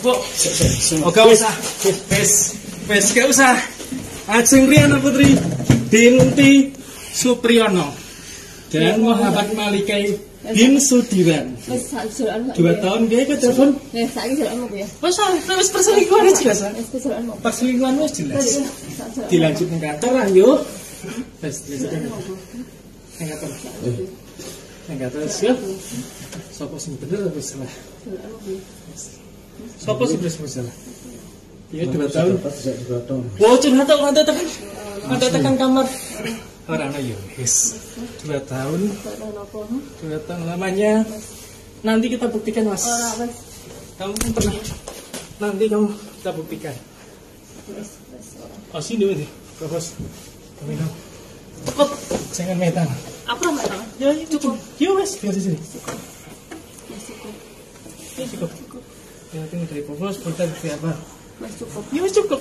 Bu, Oke usah. Wes, wes gak usah. Ajeng Riana Putri Binti Supriyono dan Muhammad Malikai bin Sudiran. Kok. Dua tahun dia ke telepon. Wes saiki jalan kok ya. Wes wes perselingkuhan wis jelas. Perselingkuhan wis jelas. Dilanjutkan ke kantor lah yuk. Wes dilanjutkan. Nang kantor. Nang kantor siap. Sopo sing bener apa salah? Sopo sing bener apa salah? Iya dua tahun. Wow, curhat tuh ada tekan, ada tekan kamar. Orang ayo, yes. Dua tahun, dua tahun lamanya. Nanti kita buktikan mas. Kamu kan pernah. Nanti kamu kita buktikan. Oh sini deh, bos. Kami kamu. Tekuk, jangan metan. Apa mak? Ya cukup. Yuk wes, biar di sini. Wes cukup. Ini cukup. Ya tinggal dari bos, kita apa? Wes cukup. Ya wes cukup.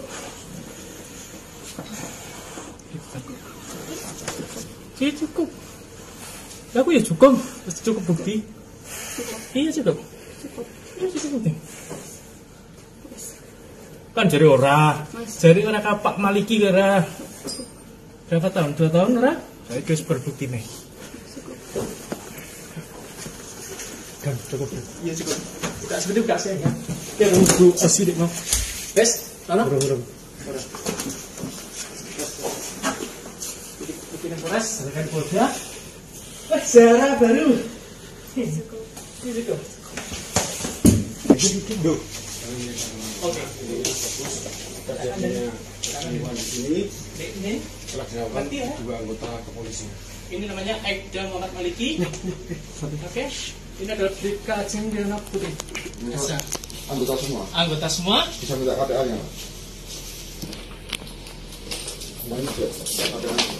Ya cukup. Ya aku ya cukup. Wes cukup bukti. Iya cukup. Cukup. Iya cukup bukti. Kan jadi ora. Jadi ora kapak maliki ora. Berapa tahun? Dua tahun ora? Saya guys berbukti nih. Kan cukup. Iya cukup. Tidak seperti buka saya kan. Ya nunggu asli deh mau. Wes, mana? Burung burung. Bikin poles, serahkan polda. Wah, Zara baru. Ini cukup. Oke. Ini telah dilakukan ya? dua anggota kepolisian. ini namanya Aibda Muhammad Maliki. Oke. Ini adalah Diana Putri. Bisa. Anggota semua Anggota semua bisa minta KTA-nya. Sudah KTA-nya.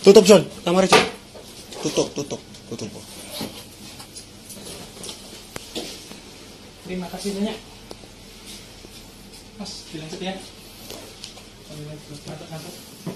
Tutup John, kamar John. Tutup, tutup, tutup. Terima kasih banyak. Mas, bilang setia. Ngantuk-ngantuk.